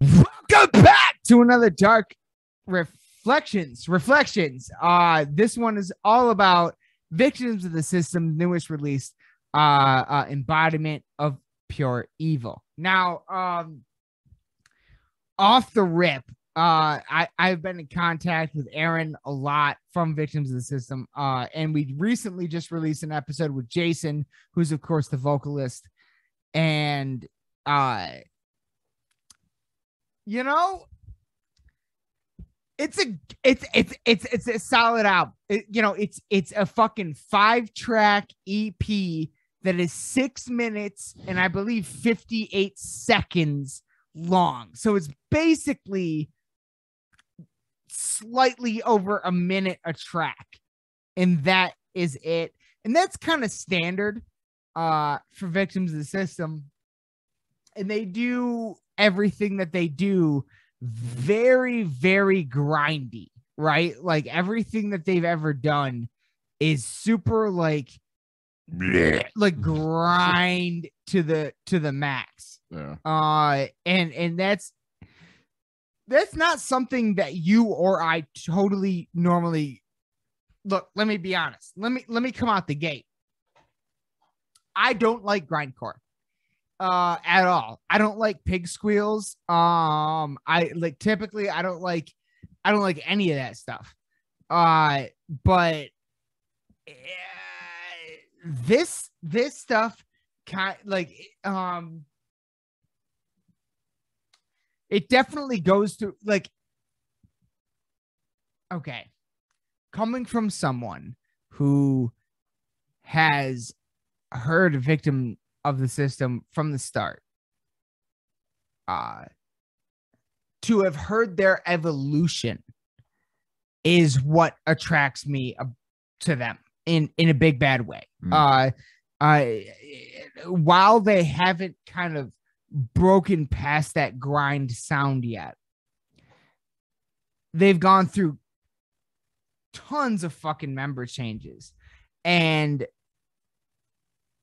Welcome back to another dark reflections. Reflections. Uh, this one is all about victims of the system, newest release, uh, uh embodiment of pure evil. Now, um, off the rip, uh, I, I've been in contact with Aaron a lot from Victims of the System. Uh, and we recently just released an episode with Jason, who's of course the vocalist. And uh you know, it's a it's it's it's it's a solid album. It- you know, it's it's a fucking five track EP that is six minutes and I believe 58 seconds long. So it's basically slightly over a minute a track. And that is it. And that's kind of standard uh for victims of the system. And they do everything that they do very, very grindy, right? Like everything that they've ever done is super like bleh, like grind to the to the max Yeah. uh and and that's that's not something that you or i totally normally look let me be honest let me let me come out the gate i don't like grindcore uh at all. I don't like pig squeals. Um i like typically i don't like i don't like any of that stuff. Uh but eh, this this stuff kind like um it definitely goes to like okay coming from someone who has heard a victim of the system from the start uh to have heard their evolution is what attracts me to them in in a big bad way Mm. uh I while they haven't kind of broken past that grind sound yet. They've gone through tons of fucking member changes. And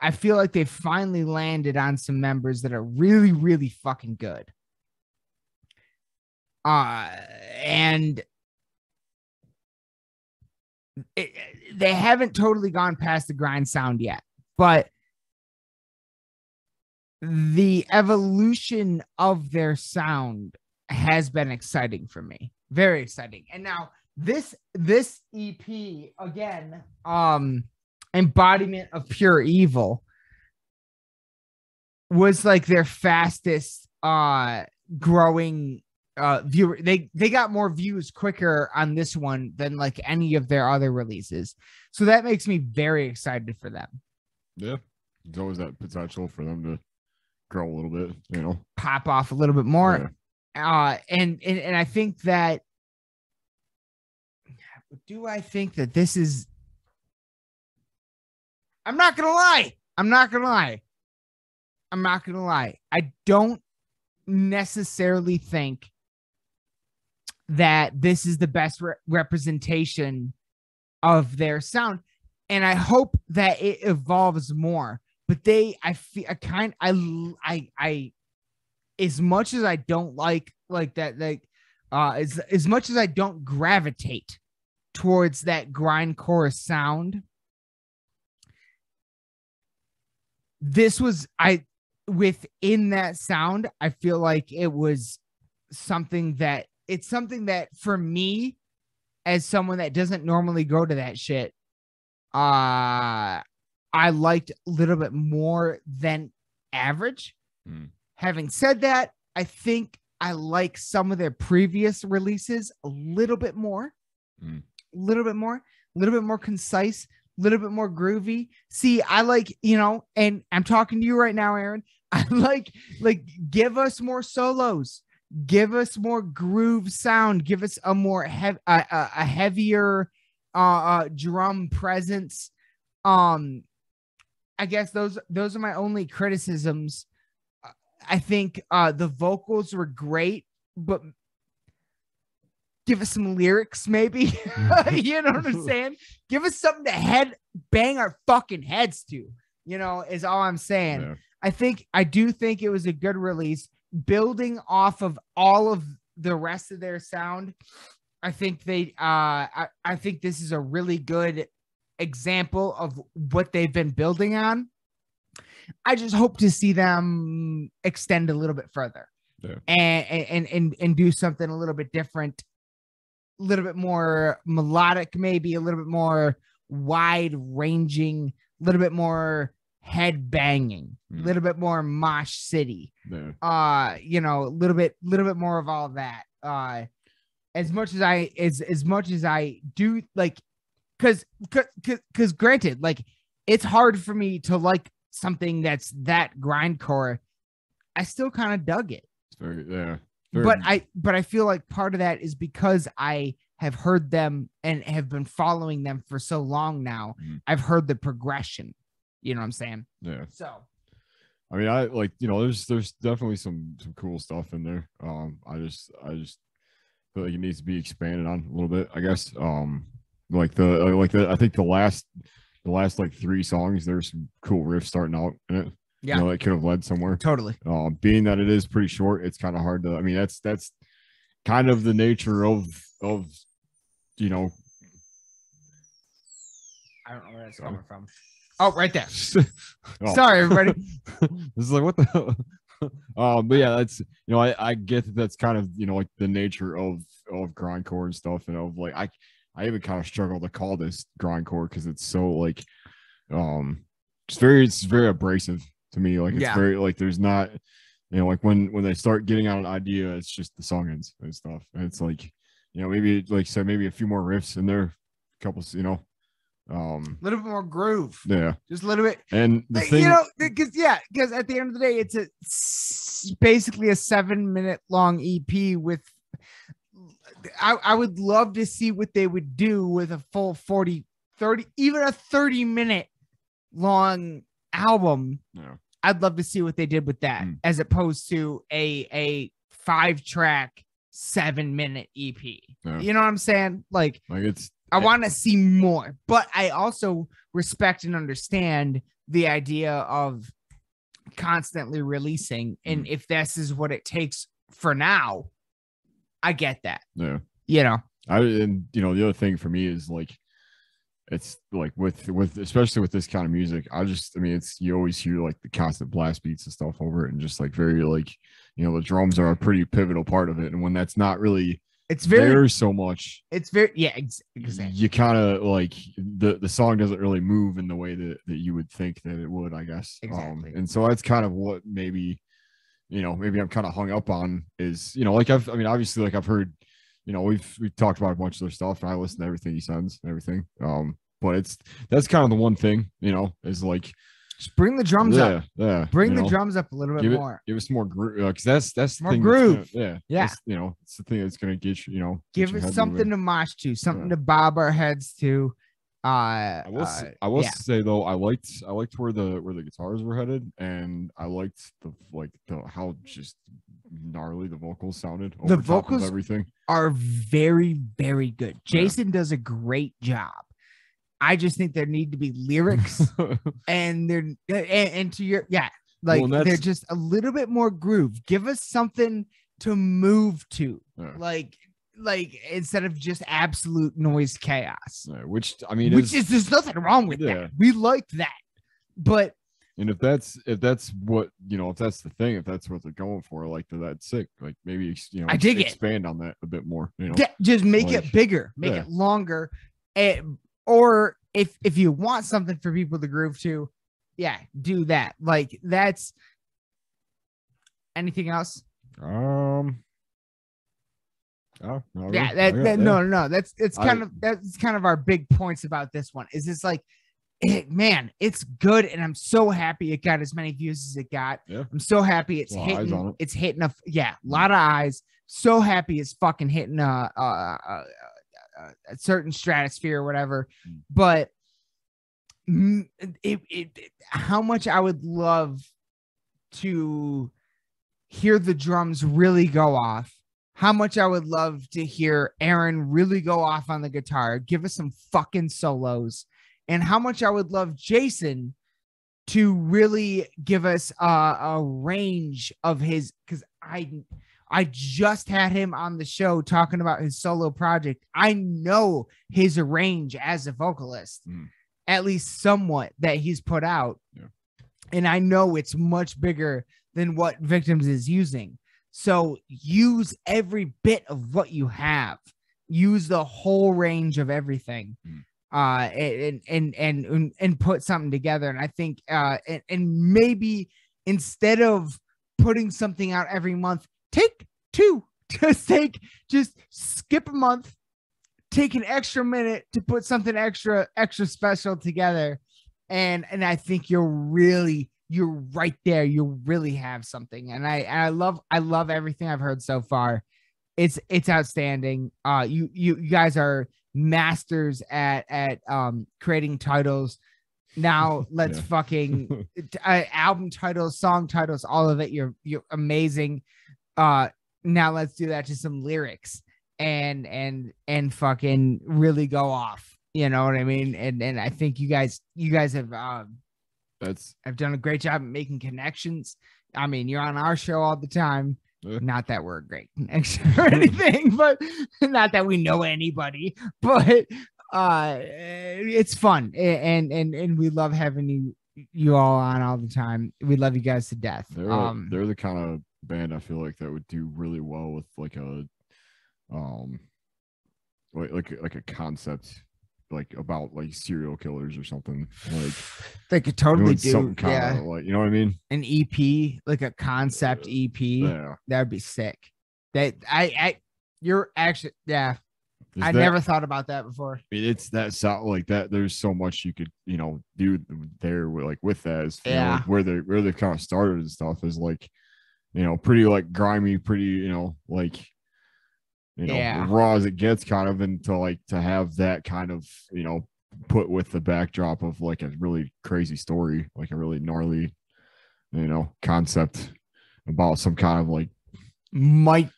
I feel like they finally landed on some members that are really, really fucking good. Uh, and it, they haven't totally gone past the grind sound yet, but the evolution of their sound has been exciting for me very exciting and now this this ep again um embodiment of pure evil was like their fastest uh growing uh viewer they they got more views quicker on this one than like any of their other releases so that makes me very excited for them Yeah. There's always that potential for them to grow a little bit, you know. pop off a little bit more Yeah. uh and, and and i think that do i think that this is i'm not gonna lie. I'm not gonna lie. I'm not gonna lie. I don't necessarily think that this is the best re- representation of their sound and i hope that it evolves more but they i feel i kind i i i as much as I don't like like that like uh as as much as I don't gravitate towards that grindcore sound this was I within that sound I feel like it was something that it's something that for me as someone that doesn't normally go to that shit uh I liked a little bit more than average Mm. Having said that, I think I like some of their previous releases a little bit more, a Mm. little bit more, a little bit more concise, little bit more groovy. See, I like, you know, and I'm talking to you right now, Aaron. I like, like, give us more solos, give us more groove sound, give us a more heavy, a, a, a heavier uh, uh, drum presence. Um, I guess those those are my only criticisms. I think uh the vocals were great, but give us some lyrics, maybe. you know what I'm saying? Give us something to head bang our fucking heads to, you know, is all I'm saying. Yeah. I think I do think it was a good release, building off of all of the rest of their sound. I think they uh I, I think this is a really good example of what they've been building on. I just hope to see them extend a little bit further Yeah. and, and and and do something a little bit different, little bit more melodic, maybe a little bit more wide ranging, a little bit more head banging, a Mm. little bit more mosh city Yeah. uh you know a little bit a little bit more of all that uh as much as i as as much as i do like because because cause, granted like it's hard for me to like something that's that grindcore i still kind of dug it very yeah. But i but i feel like part of that is because i have heard them and have been following them for so long now Mhm. i've heard the progression you know what i'm saying yeah. so I mean, I like you know, there's there's definitely some some cool stuff in there. Um, I just I just feel like it needs to be expanded on a little bit. I guess. Um, like the like the I think the last the last like three songs, there's some cool riffs starting out in it. Yeah. you know, that could have led somewhere. totally Um, being that it is pretty short, it's kind of hard to. I mean, that's that's kind of the nature of of you know. i don't know where that's coming from oh right there Oh. sorry everybody this is like what the hell? um but yeah that's you know I, I get that that's kind of you know like the nature of of grindcore and stuff and of like i i even kind of struggle to call this grindcore because it's so like um it's very it's very abrasive to me. Like it's Yeah. very like there's not you know like when when they start getting on an idea it's just the song ends and stuff. And it's like you know maybe like so maybe a few more riffs in there a couple you know um a little bit more groove. Yeah. Just a little bit. And the thing you know because yeah because at the end of the day it's a basically a seven minute long ep with I, I would love to see what they would do with a full 40 30 even a 30 minute long album. Yeah i'd love to see what they did with that Mm. as opposed to a a five track seven minute ep Yeah. you know what i'm saying like like it's I want to see more, but I also respect and understand the idea of constantly releasing. And Mm. if this is what it takes for now, I get that. yeah You know, I and you know the other thing for me is like it's like with with especially with this kind of music, I just I mean it's you always hear like the constant blast beats and stuff over it and just like very like you know the drums are a pretty pivotal part of it and when that's not really it's very, there so much it's very, yeah, ex- exactly. you kind of like the the song doesn't really move in the way that that you would think that it would I guess Exactly. um, and so that's kind of what maybe you know maybe I'm kind of hung up on is you know like I've I mean obviously like I've heard you know we've we've talked about a bunch of their stuff and I listen to everything he sends and everything um but it's that's kind of the one thing you know is like Just bring the drums yeah up. yeah Bring the know, drums up a little bit give it- more. give us more groove because that's that's the More thing that's gonna- groove. yeah Yeah. you know it's the thing that's gonna get you you know Give us something moving. to mosh to, something Yeah. to bob our heads to. Uh, I will. uh, I will yeah. say though, I liked. I liked where the where the guitars were headed, and I liked the like the how just gnarly the vocals sounded. The over top of vocals- everything. are very, very good. Jason does a great job. I just think there need to be lyrics and they're and, and to your yeah, like and they're just a little bit more groove. Give us something to move to, Yeah. like like instead of just absolute noise chaos. Yeah, which I mean, Which is, is there's nothing wrong with Yeah. that. We like that, but and if that's if that's what you know, if that's the thing, if that's what they're going for, like that's sick. Like maybe you know, I dig it. expand on that a bit more. You know, just make like, it bigger, make yeah. it longer, and, or if if you want something for people to groove to, yeah, do that. Like that's anything else. um, oh, yeah, that, I that no, no, that's it's I- kind of that's kind of our big points about this one. Is it's like, it, man, it's good, and I'm so happy it got as many views as it got. Yeah. I'm so happy it's A lot of eyes hitting. it. It's hitting a yeah, a lot of eyes. So happy it's fucking hitting a a, a, a, a certain stratosphere or whatever. Mm. But mm, it, it how much I would love to hear the drums really go off. How much I would love to hear Aaron really go off on the guitar, give us some fucking solos, and how much I would love Jason to really give us a, a range of his because I I just had him on the show talking about his solo project. I know his range as a vocalist, Mm. at least somewhat that he's put out. Yeah. And I know it's much bigger than what Victims is using. So use every bit of what you have. Use the whole range of everything. Mm. Uh and and and and, put something together. And I think uh and, and maybe instead of putting something out every month, take two. Just take just skip a month, take an extra minute to put something extra extra special together. And and I think you're really you're right there. You really have something. And I and I love I love everything I've heard so far. It's it's outstanding. Uh you you, you guys are masters at at um creating titles. Now let's Yeah. fucking uh, album titles, song titles, all of it. You're you're amazing. Uh now let's do that to some lyrics and and and fucking really go off. You know what I mean? And and I think you guys you guys have um That's i've done a great job at making connections. I mean, you're on our show all the time. Not that we're great or anything, but not that we know anybody, but uh it's fun and and and we love having you you all on all the time. We love you guys to death. they're Um they're the kind of band I feel like that would do really well with like a um like like like a concept like about like serial killers or something like they could totally do yeah, of like you know what I mean? an EP, like a concept EP. Yeah. That'd be sick. That I I you're actually yeah. Is I that- never thought about that before. I mean, it's that sound like that. There's so much you could, you know, do there with like with that is you know, Yeah. like, where they where they've kind of started and stuff is like, you know, pretty like grimy, pretty, you know, like you know, Yeah. raw as it gets kind of and to like to have that kind of, you know, put with the backdrop of like a really crazy story, like a really gnarly, you know, concept about some kind of like Might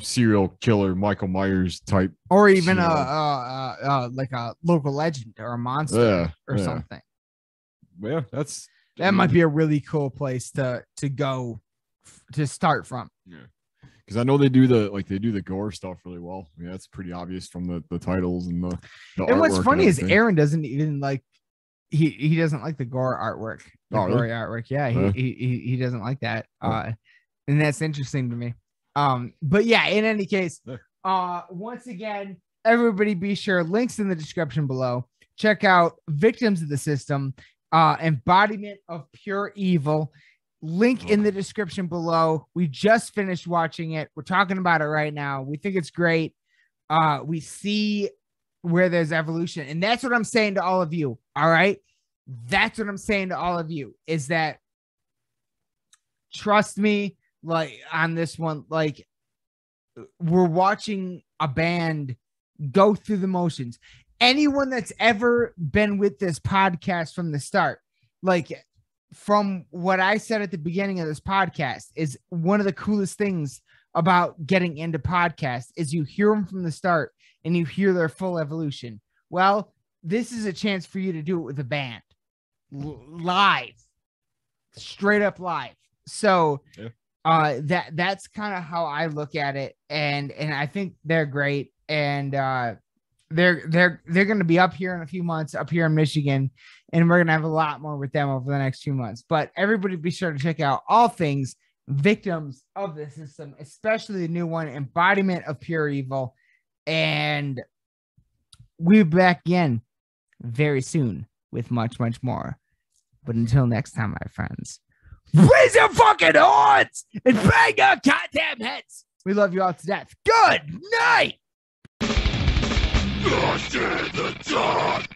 serial killer Michael Myers type. or even a, Yeah. uh, uh, uh, like a local legend or a monster Yeah. or yeah. something. Yeah, that's That might be a really cool place to to go f- to start from. Because I know they do the like they do the gore stuff really well. Yeah, that's pretty obvious from the the titles and the. the and what's funny is. Aaron doesn't even like he he doesn't like the gore artwork. The Oh, really? artwork. Yeah, he, Yeah. he he he doesn't like that. Uh and that's interesting to me. Um, but yeah, in any case, uh once again, everybody be sure links in the description below. Check out Victims of the System, uh, embodiment of pure evil. Link in the description below. We just finished watching it. We're talking about it right now. We think it's great. Uh, we see where there's evolution, and that's what I'm saying to all of you. All right, that's what I'm saying to all of you is that trust me, like on this one, like we're watching a band go through the motions. Anyone that's ever been with this podcast from the start, like from what I said at the beginning of this podcast, is one of the coolest things about getting into podcasts is you hear them from the start and you hear their full evolution. Well, this is a chance for you to do it with a band L- live, straight up live. So, Yeah. uh, that that's kind of how I look at it, and and I think they're great, and uh, they're they're they're going to be up here in a few months, up here in Michigan, and we're gonna have a lot more with them over the next few months. But everybody, be sure to check out all things victims of the system, especially the new one, embodiment of pure evil, and we'll be back again very soon with much much more. But until next time, my friends, raise your fucking horns and bang your goddamn heads. We love you all to death. Good night. Lost in the dark.